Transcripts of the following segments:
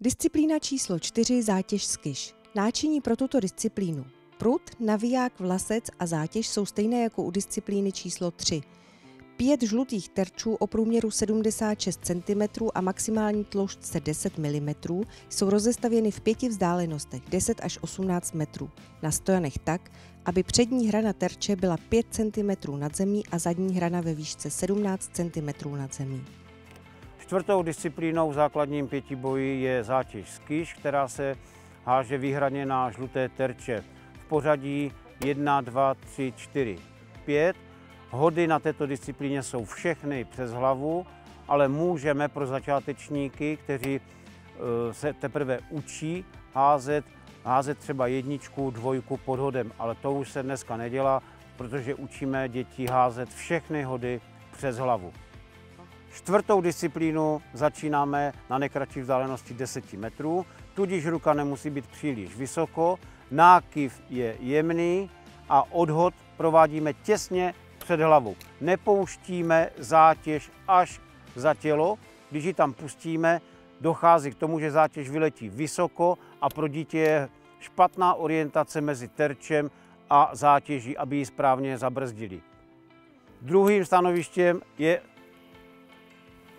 Disciplína číslo 4 zátěž skyš. Náčiní pro tuto disciplínu. Prut, naviják, vlasec a zátěž jsou stejné jako u disciplíny číslo 3. Pět žlutých terčů o průměru 76 cm a maximální tloušťce 10 mm jsou rozestavěny v pěti vzdálenostech 10 až 18 metrů na stojanech tak, aby přední hrana terče byla 5 cm nad zemí a zadní hrana ve výšce 17 cm nad zemí. Čtvrtou disciplínou v základním pětiboji je zátěž skyš, která se háže výhradně na žluté terče v pořadí 1, 2, 3, 4, 5. Hody na této disciplíně jsou všechny přes hlavu, ale můžeme pro začátečníky, kteří eh, se teprve učí házet, házet třeba jedničku, dvojku pod hodem, ale to už se dneska nedělá, protože učíme děti házet všechny hody přes hlavu. Čtvrtou disciplínu začínáme na nejkratší vzdálenosti 10 metrů, tudíž ruka nemusí být příliš vysoko, nákyv je jemný a odhod provádíme těsně před hlavou. Nepouštíme zátěž až za tělo, když ji tam pustíme, dochází k tomu, že zátěž vyletí vysoko a pro dítě je špatná orientace mezi terčem a zátěží, aby ji správně zabrzdili. Druhým stanovištěm je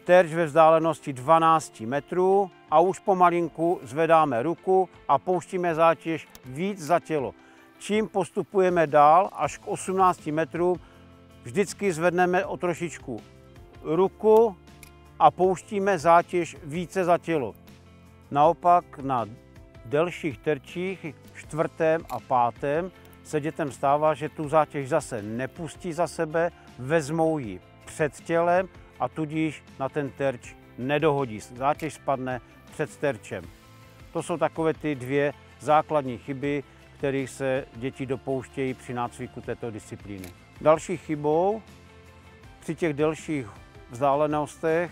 terč ve vzdálenosti 12 metrů a už pomalinku zvedáme ruku a pouštíme zátěž víc za tělo. Čím postupujeme dál až k 18 metrům, vždycky zvedneme o trošičku ruku a pouštíme zátěž více za tělo. Naopak na delších terčích, čtvrtém a pátém, se dětem stává, že tu zátěž zase nepustí za sebe, vezmou ji před tělem a tudíž na ten terč nedohodí. Zátěž spadne před terčem. To jsou takové ty dvě základní chyby, kterých se děti dopouštějí při nácviku této disciplíny. Další chybou při těch delších vzdálenostech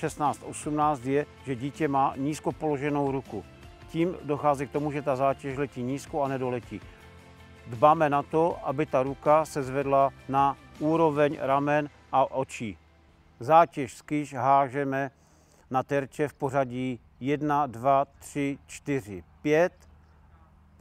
16-18 je, že dítě má nízko položenou ruku. Tím dochází k tomu, že ta zátěž letí nízko a nedoletí. Dbáme na to, aby ta ruka se zvedla na úroveň ramen a očí. Zátěž z kýž hážeme na terče v pořadí 1, 2, 3, 4, 5.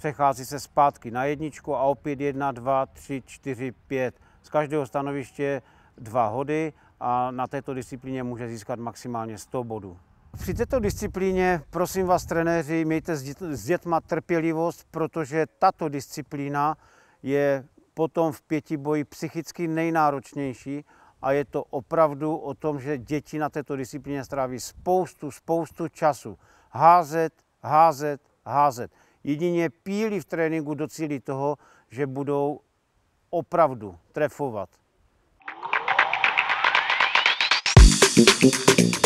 Přechází se zpátky na jedničku a opět 1, 2, 3, 4, 5. Z každého stanoviště dva hody a na této disciplíně může získat maximálně 100 bodů. Při této disciplíně, prosím vás, trenéři, mějte s dětma trpělivost, protože tato disciplína je potom v pětiboji psychicky nejnáročnější a je to opravdu o tom, že děti na této disciplíně stráví spoustu, spoustu času. Házet, házet, házet. Jedině píly v tréninku docílí toho, že budou opravdu trefovat. Thank you.